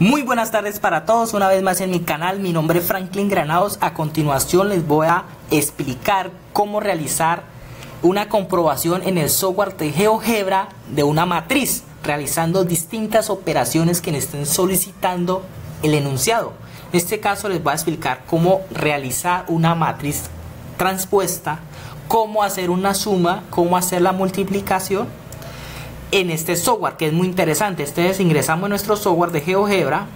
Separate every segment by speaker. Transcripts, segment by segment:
Speaker 1: Muy buenas tardes para todos, una vez más en mi canal, mi nombre es Franklin Granados. A continuación les voy a explicar cómo realizar una comprobación en el software de GeoGebra de una matriz, realizando distintas operaciones que le estén solicitando el enunciado. En este caso les voy a explicar cómo realizar una matriz transpuesta, cómo hacer una suma, cómo hacer la multiplicación en este software que es muy interesante. Entonces ingresamos en nuestro software de GeoGebra.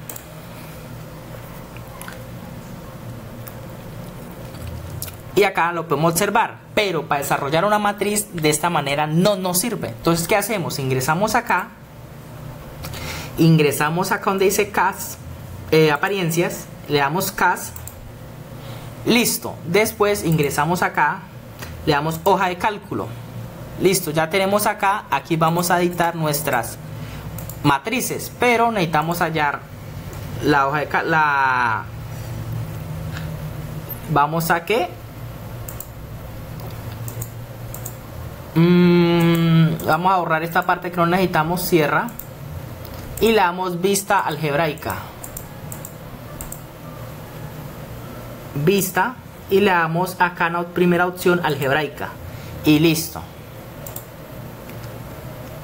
Speaker 1: Y acá lo podemos observar, pero para desarrollar una matriz de esta manera no nos sirve. Entonces, ¿qué hacemos? Ingresamos acá, ingresamos acá donde dice CAS, eh, apariencias, le damos CAS, listo. Después ingresamos acá, le damos hoja de cálculo Listo, ya tenemos acá, aquí vamos a editar nuestras matrices, pero necesitamos hallar la hoja de la vamos a que mm, vamos a borrar esta parte que no necesitamos, cierra y le damos vista algebraica. Vista y le damos acá la primera opción algebraica y listo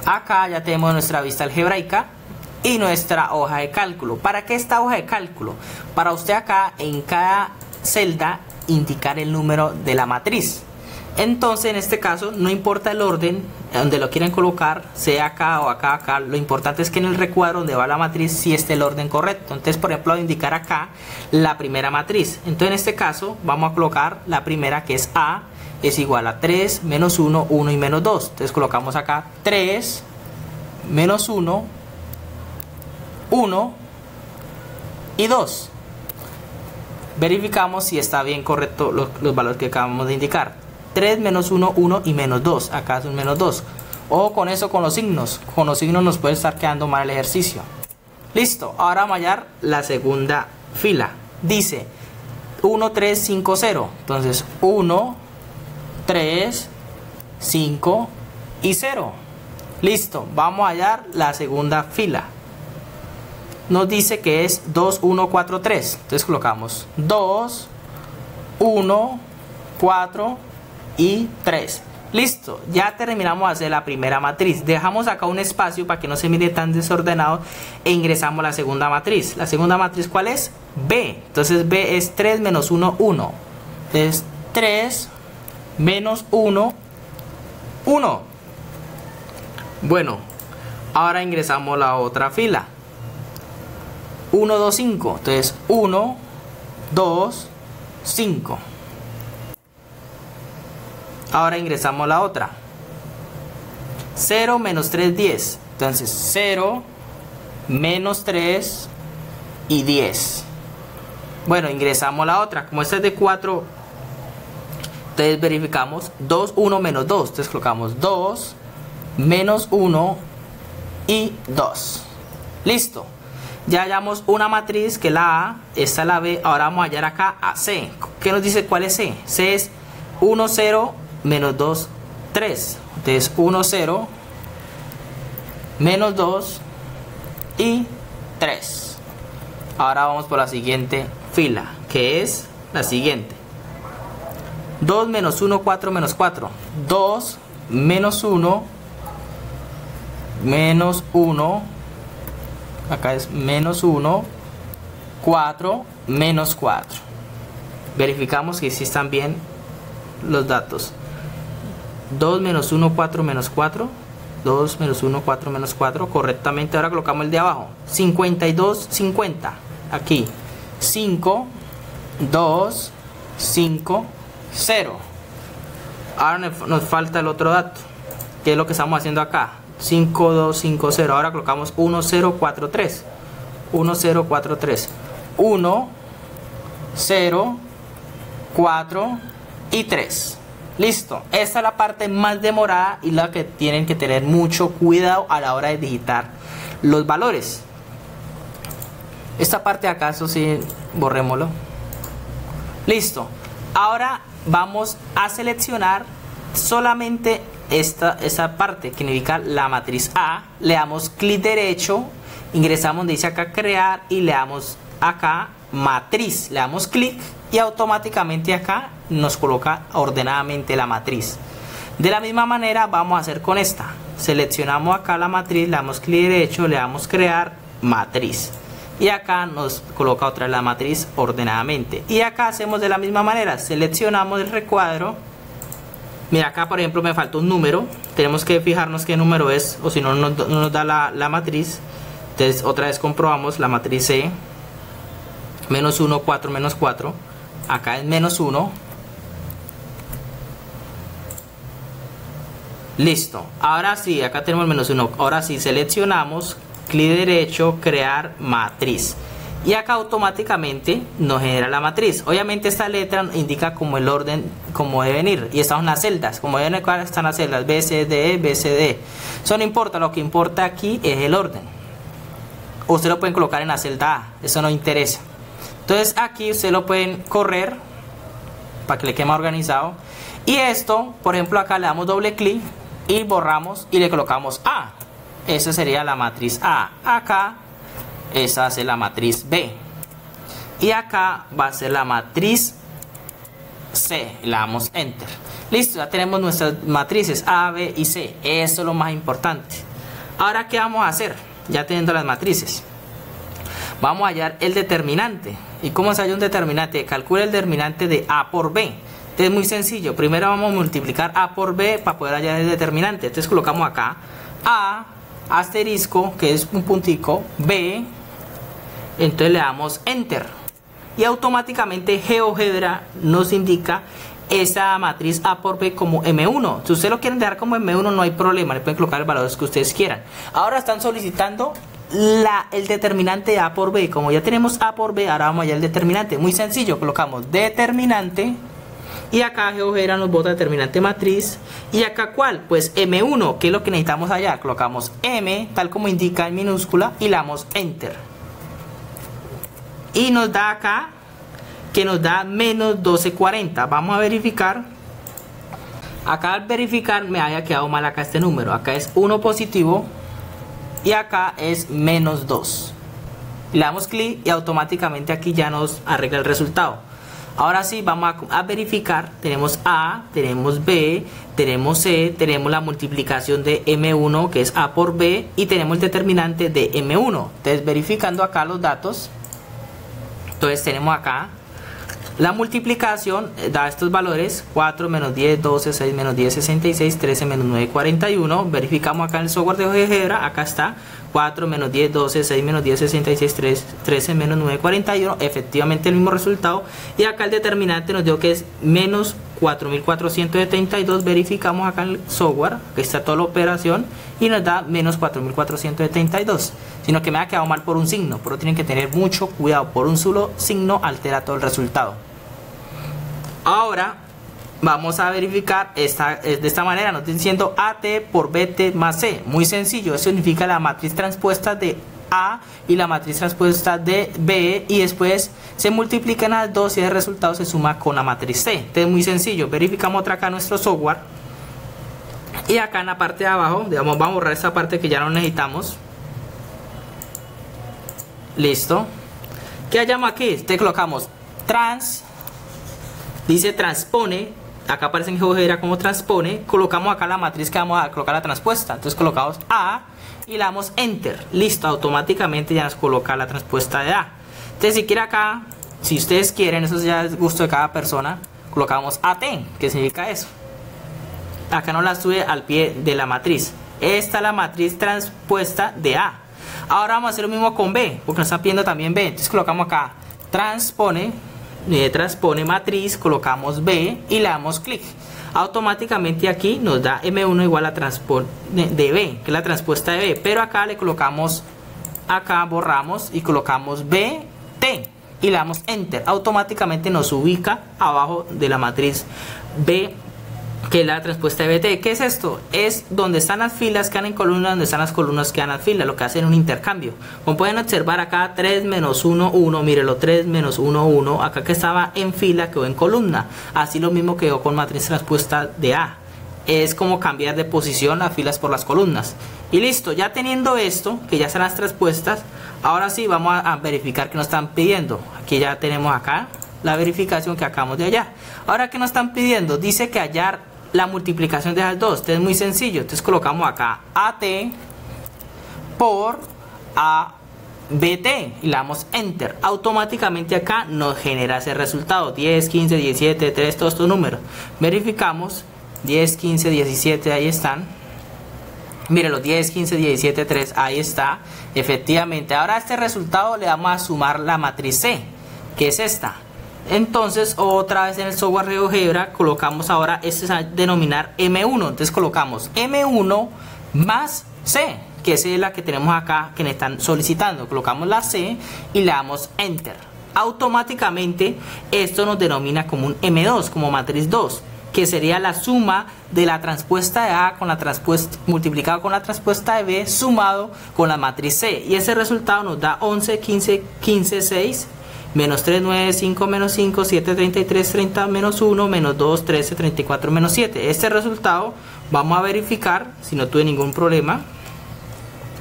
Speaker 1: Acá ya tenemos nuestra vista algebraica y nuestra hoja de cálculo. ¿Para qué esta hoja de cálculo? Para usted acá en cada celda indicar el número de la matriz. Entonces en este caso no importa el orden donde lo quieren colocar, sea acá o acá, acá. Lo importante es que en el recuadro donde va la matriz si esté el orden correcto. Entonces por ejemplo voy a indicar acá la primera matriz. Entonces en este caso vamos a colocar la primera que es A es igual a 3 menos 1, 1 y menos 2. Entonces colocamos acá 3 menos 1, 1 y 2. Verificamos si está bien correcto los, los, valores que acabamos de indicar. 3 menos 1, 1 y menos 2. Acá es un menos 2. Ojo con eso con los signos. Con los signos nos puede estar quedando mal el ejercicio. Listo. Ahora vamos a hallar la segunda fila. Dice 1, 3, 5, 0. Entonces 1, 3, 5 y 0. Listo, vamos a hallar la segunda fila. Nos dice que es 2, 1, 4, 3. Entonces colocamos 2, 1, 4 y 3. Listo, ya terminamos de hacer la primera matriz. Dejamos acá un espacio para que no se mire tan desordenado e ingresamos la segunda matriz. La segunda matriz, ¿cuál es? B. Entonces B es 3 menos 1, 1. Entonces 3 menos 1, 1. Bueno, ahora ingresamos la otra fila. 1, 2, 5. Entonces 1, 2, 5. Ahora ingresamos la otra. 0 menos 3, 10. Entonces 0 menos 3 y 10. Bueno, ingresamos la otra. Como esta es de 4 entonces verificamos 2, 1 menos 2. Entonces colocamos 2 menos 1 y 2. Listo. Ya hallamos una matriz que la A, esta es la B. Ahora vamos a hallar acá a C. ¿Qué nos dice cuál es C? C es 1, 0 menos 2, 3. Entonces 1, 0 menos 2 y 3. Ahora vamos por la siguiente fila, que es la siguiente. 2 menos 1, 4 menos 4. 2 menos 1, menos 1, acá es menos 1, 4, menos 4. Verificamos que si están bien los datos. 2 menos 1, 4 menos 4. 2 menos 1, 4 menos 4. Correctamente. Ahora colocamos el de abajo. 52, 50. Aquí. 5, 2, 5, 0. Ahora nos falta el otro dato, que es lo que estamos haciendo acá. 5, 2, 5, 0. Ahora colocamos 1, 0, 4, 3. 1, 0, 4, 3. 1, 0, 4 y 3. Listo. Esta es la parte más demorada y la que tienen que tener mucho cuidado a la hora de digitar los valores. Esta parte de acá, eso sí, borrémoslo. Listo. Ahora vamos a seleccionar solamente esta, esta parte que indica la matriz A. Le damos clic derecho ingresamos dice acá crear y le damos acá matriz, le damos clic y automáticamente acá nos coloca ordenadamente la matriz. De la misma manera vamos a hacer con esta. Seleccionamos acá la matriz, le damos clic derecho, le damos crear matriz. Y acá nos coloca otra la matriz ordenadamente. Y acá hacemos de la misma manera. Seleccionamos el recuadro. Mira, acá por ejemplo me falta un número. Tenemos que fijarnos qué número es o si no, no nos da la, la matriz. Entonces otra vez comprobamos la matriz C. Menos 1, 4, menos 4. Acá es menos 1. Listo. Ahora sí, acá tenemos menos 1. Ahora sí, seleccionamos, clic derecho, crear matriz. Y acá automáticamente nos genera la matriz. Obviamente esta letra indica como el orden, como deben ir. Y están las celdas. Como ven acá están las celdas B, C, D, E, B, C, D. Eso no importa. Lo que importa aquí es el orden usted lo pueden colocar en la celda A, eso no interesa. Entonces aquí usted lo pueden correr para que le quede más organizado. Y esto, por ejemplo, acá le damos doble clic y borramos y le colocamos A. Esa sería la matriz A. Acá, esa ser la matriz B. Y acá va a ser la matriz C. Le damos Enter. Listo, ya tenemos nuestras matrices A, B y C. Eso es lo más importante. Ahora, ¿qué vamos a hacer? ya teniendo las matrices. Vamos a hallar el determinante. ¿Y cómo se halla un determinante? Calcula el determinante de A por B. Es muy sencillo. Primero vamos a multiplicar A por B para poder hallar el determinante. Entonces colocamos acá A asterisco, que es un puntico, B. Entonces le damos Enter. Y automáticamente GeoGebra nos indica esa matriz A por B como M1. Si ustedes lo quieren dejar como M1 no hay problema, le pueden colocar el valores que ustedes quieran. Ahora están solicitando la, el determinante de A por B. Como ya tenemos A por B, ahora vamos allá el determinante. Muy sencillo, colocamos determinante y acá GeoGebra nos bota determinante matriz. ¿Y acá cuál? Pues M1, que es lo que necesitamos allá. Colocamos M, tal como indica en minúscula, y le damos Enter. Y nos da acá que nos da menos 1240. Vamos a verificar. Acá al verificar me haya quedado mal acá este número. Acá es 1 positivo y acá es menos 2. Le damos clic y automáticamente aquí ya nos arregla el resultado. Ahora sí, vamos a, verificar. Tenemos A, tenemos B, tenemos C, tenemos la multiplicación de M1 que es A por B y tenemos el determinante de M1. Entonces verificando acá los datos. Entonces tenemos acá la multiplicación eh, da estos valores 4 menos 10, 12, 6 menos 10, 66, 13 menos 9, 41. Verificamos acá en el software de GeoGebra, acá está 4 menos 10, 12, 6 menos 10, 66, 3, 13 menos 9, 41. Efectivamente el mismo resultado. Y acá el determinante nos dio que es menos 4472. Verificamos acá en el software, que está toda la operación y nos da menos 4472. Sino que me ha quedado mal por un signo, pero tienen que tener mucho cuidado. Por un solo signo altera todo el resultado. Ahora vamos a verificar esta, de esta manera, nos está diciendo AT por BT más C. Muy sencillo, eso significa la matriz transpuesta de A y la matriz transpuesta de B y después se multiplican las dos y el resultado se suma con la matriz C. Entonces muy sencillo, verificamos otra acá nuestro software y acá en la parte de abajo, digamos, vamos a borrar esta parte que ya no necesitamos. Listo. ¿Qué hallamos aquí? Te colocamos trans Dice transpone, acá aparece en GeoGebra como transpone, colocamos acá la matriz que vamos a colocar la transpuesta. Entonces colocamos A y le damos Enter. Listo, automáticamente ya nos coloca la transpuesta de A. Entonces si quiere acá, si ustedes quieren, eso ya es gusto de cada persona, colocamos AT, que significa eso. Acá no la sube al pie de la matriz. Esta es la matriz transpuesta de A. Ahora vamos a hacer lo mismo con B, porque nos está pidiendo también B. Entonces colocamos acá transpone eh, transpone matriz, colocamos B y le damos clic. Automáticamente aquí nos da M1 igual a transpone de B, que es la transpuesta de B. Pero acá le colocamos, acá borramos y colocamos B, T y le damos Enter. Automáticamente nos ubica abajo de la matriz B que es la respuesta de BT. ¿Qué es esto? Es donde están las filas que han en columnas, donde están las columnas que han en filas, lo que hacen un intercambio. Como pueden observar acá, 3 menos 1, 1, mírelo, 3 menos 1, 1, acá que estaba en fila quedó en columna. Así lo mismo quedó con matriz respuesta de A. es como cambiar de posición las filas por las columnas. Y listo, ya teniendo esto, que ya están las respuestas, ahora sí vamos a, verificar que nos están pidiendo. Aquí ya tenemos acá la verificación que acabamos de hallar. Ahora, que nos están pidiendo? Dice que hallar la multiplicación de las dos. Entonces es muy sencillo. Entonces colocamos acá AT por ABT y le damos Enter. Automáticamente acá nos genera ese resultado. 10, 15, 17, 3, todos estos números. Verificamos 10, 15, 17, ahí están. Mire los 10, 15, 17, 3, ahí está. Efectivamente, ahora a este resultado le vamos a sumar la matriz C, que es esta. Entonces, otra vez en el software GeoGebra colocamos ahora, este es a denominar M1. Entonces colocamos M1 más C, que es la que tenemos acá, que me están solicitando. Colocamos la C y le damos Enter. Automáticamente esto nos denomina como un M2, como matriz 2 que sería la suma de la transpuesta de A con la transpuesta multiplicado con la transpuesta de B sumado con la matriz C y ese resultado nos da 11 15 15 6 menos 3 9 5 menos 5 7 33 30 menos 1 menos 2 13 34 menos 7 este resultado vamos a verificar si no tuve ningún problema.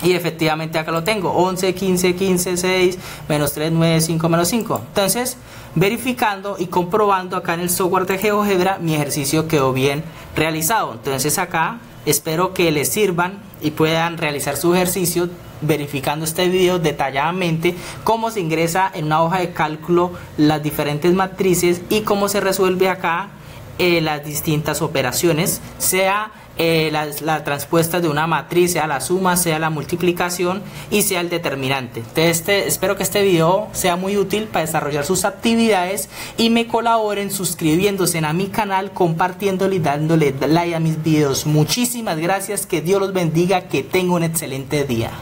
Speaker 1: Y efectivamente acá lo tengo 11 15 15 6 menos 3 9 5 menos 5 entonces verificando y comprobando acá en el software de GeoGebra mi ejercicio quedó bien realizado. Entonces acá espero que les sirvan y puedan realizar su ejercicio verificando este video detalladamente cómo se ingresa en una hoja de cálculo las diferentes matrices y cómo se resuelve acá eh, las distintas operaciones, sea eh, la, transpuesta de una matriz, sea la suma, sea la multiplicación y sea el determinante. Entonces, este, espero que este video sea muy útil para desarrollar sus actividades y me colaboren suscribiéndose a mi canal, compartiéndole y dándole like a mis videos. Muchísimas gracias, que Dios los bendiga, que tenga un excelente día.